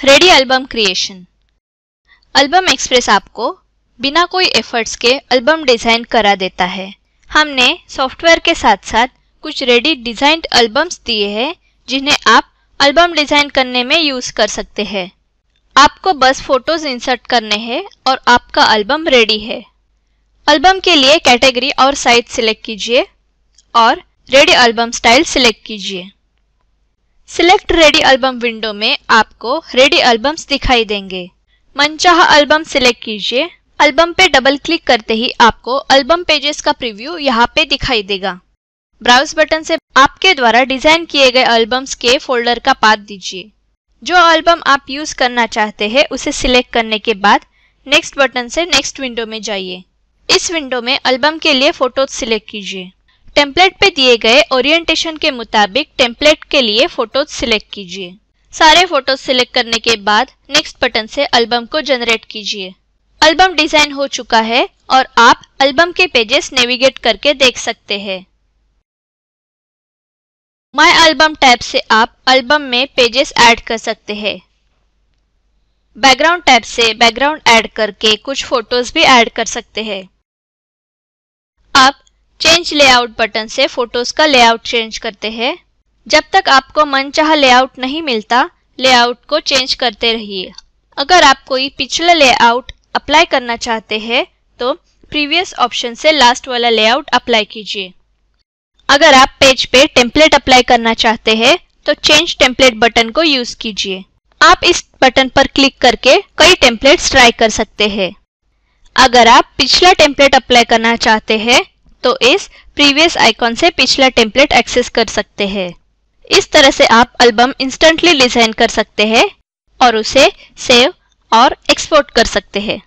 Ready album creation album express आपको बिना कोई एफर्ट्स के एल्बम डिज़ाइन करा देता है। हमने सॉफ्टवेयर के साथ साथ कुछ रेडी डिज़ाइंड एल्बम्स दिए हैं, जिन्हें आप एल्बम डिज़ाइन करने में यूज़ कर सकते हैं। आपको बस फ़ोटोज़ इंसर्ट करने हैं और आपका एल्बम रेडी है। एल्बम के लिए कैटेगरी और साइज़ सिलेक्ट कीजिए और रेडी एल्बम स्टाइल सिलेक्ट कीजिए। सिलेक्ट रेडी एल्बम विंडो में आपको रेडी एल्बम्स दिखाई देंगे। मनचाहा एल्बम सिलेक्ट कीजिए। एल्बम पे डबल क्लिक करते ही आपको एल्बम पेजेस का प्रीव्यू यहाँ पे दिखाई देगा। ब्राउज बटन से आपके द्वारा डिज़ाइन किए गए एल्बम्स के फोल्डर का पाथ दीजिए। जो एल्बम आप यूज़ करना चाहते हैं, उसे सिलेक्ट करने के बाद नेक्स्ट बटन से नेक्स्ट विंडो में जाइए। इस विंडो में एल्बम के लिए फ़ोटोज़ सिलेक्ट कीजिए। टेम्पलेट पे दिए गए ओरिएंटेशन के मुताबिक टेम्पलेट के लिए फ़ोटोज़ सिलेक्ट कीजिए। सारे फ़ोटोज़ सिलेक्ट करने के बाद नेक्स्ट बटन से एल्बम को जनरेट कीजिए। एल्बम डिज़ाइन हो चुका है और आप एल्बम के पेजेस नेविगेट करके देख सकते हैं। माय एल्बम टैब से आप एल्बम में पेजेस ऐड कर सकते हैं। बैकग्राउंड टैब से बैकग्राउंड ऐड करके कुछ फ़ोटोज़ भी ऐड कर सकते हैं। आप चेंज लेआउट बटन से फ़ोटोज़ का लेआउट चेंज करते हैं। जब तक आपको मनचाहा लेआउट नहीं मिलता लेआउट को चेंज करते रहिए। अगर आप कोई पिछला लेआउट अप्लाई करना चाहते हैं तो प्रीवियस ऑप्शन से लास्ट वाला लेआउट अप्लाई कीजिए। अगर आप पेज पे टेम्पलेट अप्लाई करना चाहते हैं तो चेंज टेम्पलेट बटन को यूज़ कीजिए। आप इस बटन पर क्लिक करके कई टेम्पलेट्स ट्राई कर सकते हैं। अगर आप पिछला टेम्पलेट अप्लाई करना चाहते हैं तो इस प्रीवियस आइकॉन से पिछला टेम्पलेट एक्सेस कर सकते हैं। इस तरह से आप एल्बम इंस्टेंटली डिज़ाइन कर सकते हैं और उसे सेव और एक्सपोर्ट कर सकते हैं।